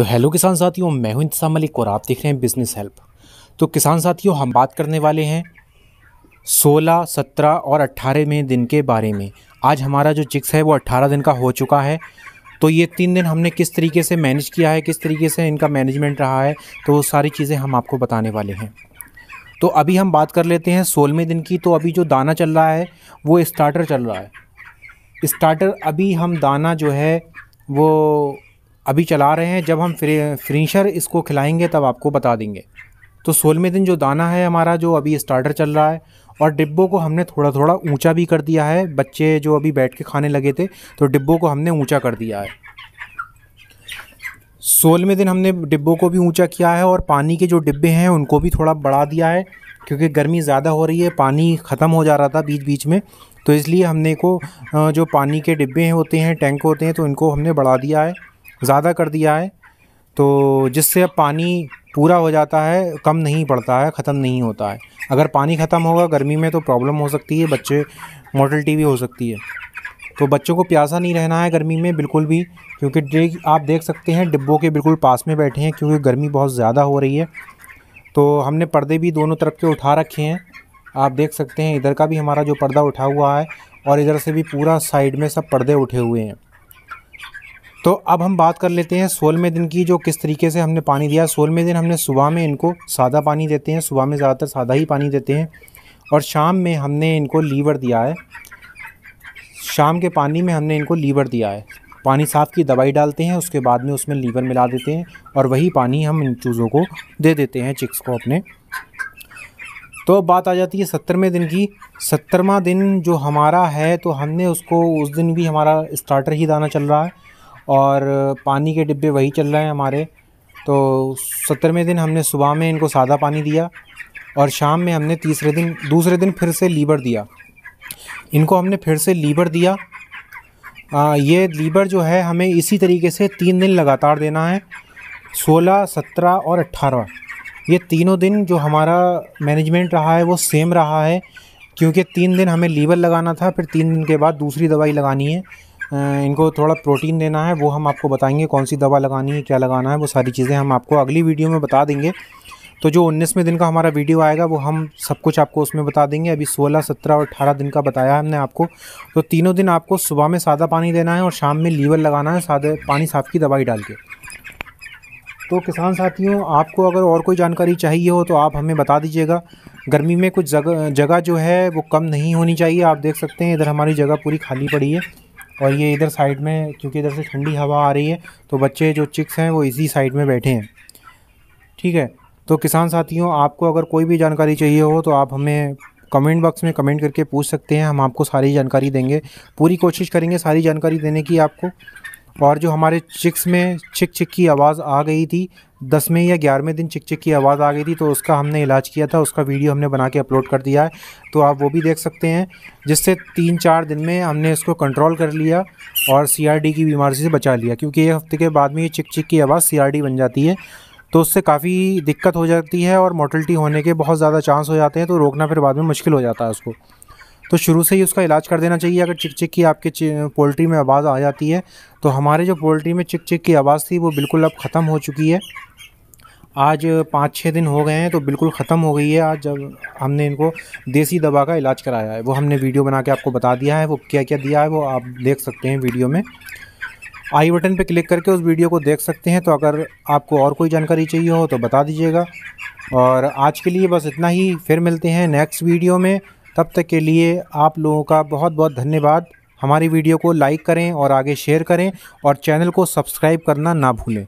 तो हेलो किसान साथियों मैं हूँ इंतज़ाम मलिक और आप देख रहे हैं बिज़नेस हेल्प तो किसान साथियों हम बात करने वाले हैं 16, 17 और 18वें दिन के बारे में। आज हमारा जो चिक्स है वो 18 दिन का हो चुका है। तो ये तीन दिन हमने किस तरीके से मैनेज किया है किस तरीके से इनका मैनेजमेंट रहा है तो वो सारी चीज़ें हम आपको बताने वाले हैं। तो अभी हम बात कर लेते हैं सोलहवें दिन की। तो अभी जो दाना चल रहा है वो स्टार्टर चल रहा है। स्टार्टर अभी हम दाना जो है वो अभी चला रहे हैं, जब हम फ्रीशर इसको खिलाएँगे, तब आपको बता देंगे। तो सोलहवें दिन जो दाना है हमारा, जो अभी स्टार्टर चल रहा है, और डिब्बों को हमने थोड़ा थोड़ा ऊँचा भी कर दिया है, बच्चे जो अभी बैठ के खाने लगे थे तो डिब्बों को हमने ऊँचा कर दिया है। सोलहवें दिन हमने डिब्बों को भी ऊँचा किया है, और पानी के जो डिब्बे हैं, उनको भी थोड़ा बढ़ा दिया है, क्योंकि गर्मी ज़्यादा हो रही है, पानी ख़त्म हो जा रहा था बीच बीच में तो इसलिए हमने को जो पानी के डिब्बे होते हैं, टैंक होते हैं तो इनको हमने बढ़ा दिया है। ज़्यादा कर दिया है तो जिससे पानी पूरा हो जाता है, कम नहीं पड़ता है, ख़त्म नहीं होता है। अगर पानी ख़त्म होगा, गर्मी में तो प्रॉब्लम हो सकती है, बच्चे मोटलिटी भी हो सकती है। तो बच्चों को प्यासा नहीं रहना है गर्मी में, बिल्कुल भी, क्योंकि आप देख सकते हैं, डिब्बों के बिल्कुल पास में बैठे हैं, क्योंकि गर्मी बहुत ज़्यादा हो रही है। तो हमने पर्दे भी दोनों तरफ़ के उठा रखे हैं। आप देख सकते हैं, इधर का भी हमारा जो पर्दा उठा हुआ है, और इधर से भी पूरा साइड में सब पर्दे उठे हुए हैं। तो अब हम बात कर लेते हैं सोलहवें दिन की, जो किस तरीके से हमने पानी दिया। सोलहवें दिन हमने सुबह में इनको सादा पानी देते हैं, सुबह में ज़्यादातर सादा ही पानी देते हैं। और शाम में हमने इनको लीवर दिया है। शाम के पानी में हमने इनको लीवर दिया है। पानी साफ़ की दवाई डालते हैं, उसके बाद में उसमें लीवर मिला देते हैं और वही पानी हम इन चूज़ों को दे देते हैं, चिक्स को अपने। तो बात आ जाती है सत्तरवें दिन की। सत्तरवा दिन जो हमारा है तो हमने उसको, उस दिन भी हमारा स्टार्टर ही दाना चल रहा है। और पानी के डिब्बे वही चल रहे हैं हमारे। तो सत्तरवें दिन हमने सुबह में इनको सादा पानी दिया और शाम में हमने तीसरे दिन दूसरे दिन फिर से लीवर दिया। इनको हमने फिर से लीवर दिया। आ, ये लीवर जो है हमें इसी तरीके से तीन दिन लगातार देना है सोलह सत्रह और अट्ठारह ये तीनों दिन जो हमारा मैनेजमेंट रहा है वो सेम रहा है क्योंकि तीन दिन हमें लीवर लगाना था फिर तीन दिन के बाद दूसरी दवाई लगानी है। इनको थोड़ा प्रोटीन देना है, वो हम आपको बताएँगे कौन सी दवा लगानी है, क्या लगाना है, वो सारी चीज़ें हम आपको अगली वीडियो में बता देंगे। तो जो उन्नीसवें दिन का हमारा वीडियो आएगा, वो हम सब कुछ आपको उसमें बता देंगे। अभी सोलह, सत्रह और अठारह दिन का बताया हमने आपको। तो तीनों दिन आपको सुबह में सादा पानी देना है और शाम में लीवर लगाना है, सादे पानी साफ़ की दवाई डाल के। तो किसान साथियों, आपको अगर और कोई जानकारी चाहिए हो तो आप हमें बता दीजिएगा। गर्मी में कुछ जगह जगह जो है, वो कम नहीं होनी चाहिए। आप देख सकते हैं, इधर हमारी जगह पूरी खाली पड़ी है। और ये इधर साइड में, क्योंकि इधर से ठंडी हवा आ रही है तो बच्चे जो चिक्स हैं, वो इसी साइड में बैठे हैं। ठीक है? तो किसान साथियों, आपको अगर कोई भी जानकारी चाहिए हो तो आप हमें कमेंट बॉक्स में कमेंट करके पूछ सकते हैं। हम आपको सारी जानकारी देंगे। पूरी कोशिश करेंगे सारी जानकारी देने की आपको। और जो हमारे चिक्स में चिक चिक की आवाज़ आ गई थी दसवें या ग्यारहवें दिन चिक चिक की आवाज़ आ गई थी तो उसका हमने इलाज किया था, उसका वीडियो हमने बना के अपलोड कर दिया है। तो आप वो भी देख सकते हैं, जिससे तीन चार दिन में हमने इसको कंट्रोल कर लिया और सीआरडी की बीमारी से बचा लिया, क्योंकि एक हफ़्ते के बाद में ये चिक चिक की आवाज़ सीआरडी बन जाती है। तो उससे काफ़ी दिक्कत हो जाती है और मोटलिटी होने के बहुत ज़्यादा चांस हो जाते हैं तो रोकना फिर बाद में मुश्किल हो जाता है उसको। तो शुरू से ही उसका इलाज कर देना चाहिए, अगर चिक चिक की आपके पोल्ट्री में आवाज़ आ जाती है तो हमारे जो पोल्ट्री में चिक चिक की आवाज़ थी, वो बिल्कुल अब ख़त्म हो चुकी है। आज पाँच छः दिन हो गए हैं तो बिल्कुल ख़त्म हो गई है आज जब हमने इनको देसी दवा का इलाज कराया है। वो हमने वीडियो बना के आपको बता दिया है, वो क्या क्या दिया है, वो आप देख सकते हैं वीडियो में। आई बटन पे क्लिक करके उस वीडियो को देख सकते हैं तो अगर आपको और कोई जानकारी चाहिए हो तो बता दीजिएगा। और आज के लिए बस इतना ही, फिर मिलते हैं नेक्स्ट वीडियो में। तब तक के लिए आप लोगों का बहुत बहुत धन्यवाद। हमारी वीडियो को लाइक करें और आगे शेयर करें और चैनल को सब्सक्राइब करना ना भूलें।